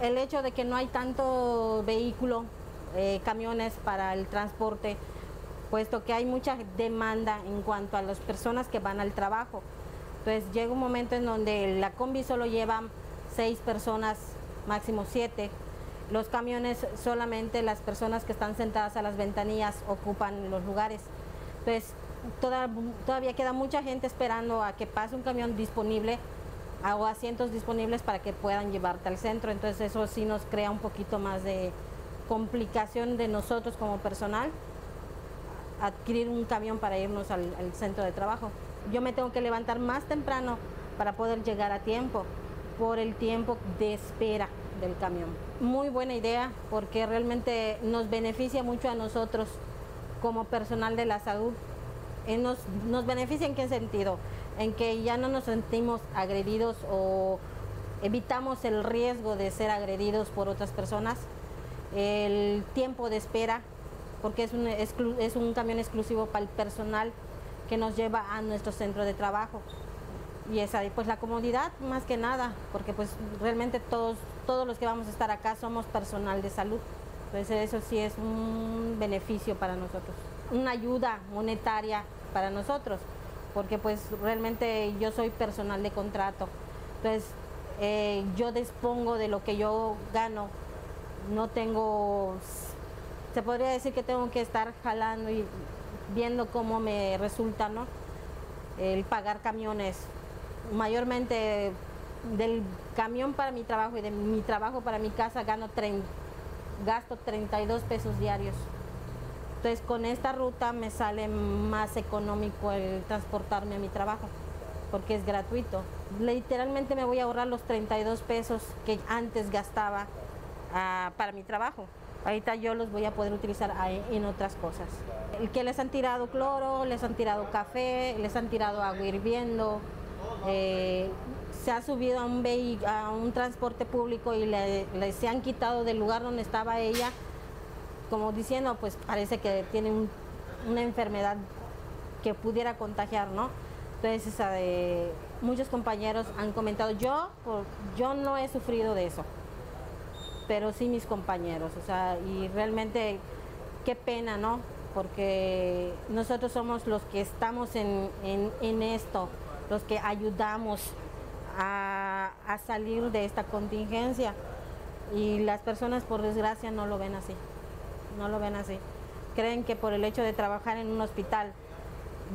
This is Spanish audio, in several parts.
el hecho de que no hay tanto vehículo, eh, camiones para el transporte, puesto que hay mucha demanda en cuanto a las personas que van al trabajo. Entonces llega un momento en donde la combi solo lleva seis personas, máximo siete. Los camiones solamente las personas que están sentadas a las ventanillas ocupan los lugares. Entonces todavía queda mucha gente esperando a que pase un camión disponible o asientos disponibles para que puedan llevarte al centro. Entonces eso sí nos crea un poquito más de complicación de nosotros como personal adquirir un camión para irnos al, centro de trabajo. Yo me tengo que levantar más temprano para poder llegar a tiempo por el tiempo de espera del camión. Muy buena idea porque realmente nos beneficia mucho a nosotros como personal de la salud. Eh, nos, nos beneficia en qué sentido? En que ya no nos sentimos agredidos o evitamos el riesgo de ser agredidos por otras personas. El tiempo de espera, porque es un, es un camión exclusivo para el personal que nos lleva a nuestro centro de trabajo. Y esa, pues la comodidad más que nada, porque pues realmente todos, todos los que vamos a estar acá somos personal de salud. Entonces eso sí es un beneficio para nosotros, una ayuda monetaria para nosotros, porque pues realmente yo soy personal de contrato. Entonces eh, yo dispongo de lo que yo gano, no tengo, se podría decir que tengo que estar jalando y viendo cómo me resulta ¿no? el pagar camiones. Mayormente del camión para mi trabajo y de mi trabajo para mi casa gano gasto 32 pesos diarios. Entonces con esta ruta me sale más económico el transportarme a mi trabajo porque es gratuito. Literalmente me voy a ahorrar los 32 pesos que antes gastaba uh, para mi trabajo. Ahorita yo los voy a poder utilizar en otras cosas. El que les han tirado cloro, les han tirado café, les han tirado agua hirviendo, eh, se ha subido a un, a un transporte público y le, se han quitado del lugar donde estaba ella, como diciendo, pues parece que tiene un, una enfermedad que pudiera contagiar, ¿no? Entonces, muchos compañeros han comentado, yo, yo no he sufrido de eso pero sí mis compañeros, o sea, y realmente qué pena, ¿no? Porque nosotros somos los que estamos en, esto, los que ayudamos a, salir de esta contingencia y las personas por desgracia no lo ven así, no lo ven así. Creen que por el hecho de trabajar en un hospital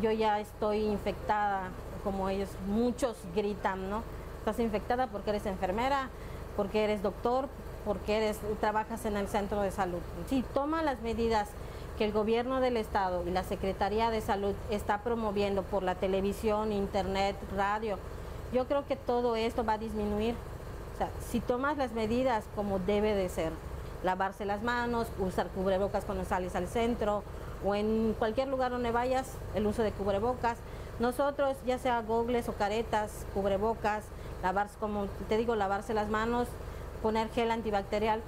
yo ya estoy infectada, como ellos, muchos gritan, ¿no? Estás infectada porque eres enfermera, porque eres doctor, porque eres, trabajas en el centro de salud. Si toma las medidas que el gobierno del estado y la Secretaría de Salud está promoviendo por la televisión, internet, radio, yo creo que todo esto va a disminuir. O sea, si tomas las medidas como debe de ser, lavarse las manos, usar cubrebocas cuando sales al centro o en cualquier lugar donde vayas, el uso de cubrebocas. Nosotros, ya sea gogles o caretas, cubrebocas, lavarse, como te digo, lavarse las manos, poner gel antibacterial,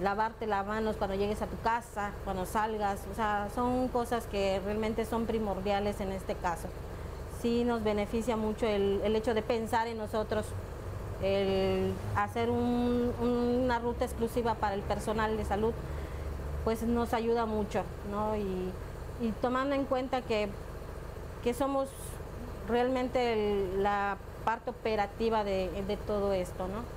lavarte las manos cuando llegues a tu casa, cuando salgas, o sea, son cosas que realmente son primordiales en este caso. Sí nos beneficia mucho el, el hecho de pensar en nosotros, el hacer un, una ruta exclusiva para el personal de salud, pues nos ayuda mucho, ¿no? Y, tomando en cuenta que, que somos realmente la parte operativa de, de todo esto, ¿no?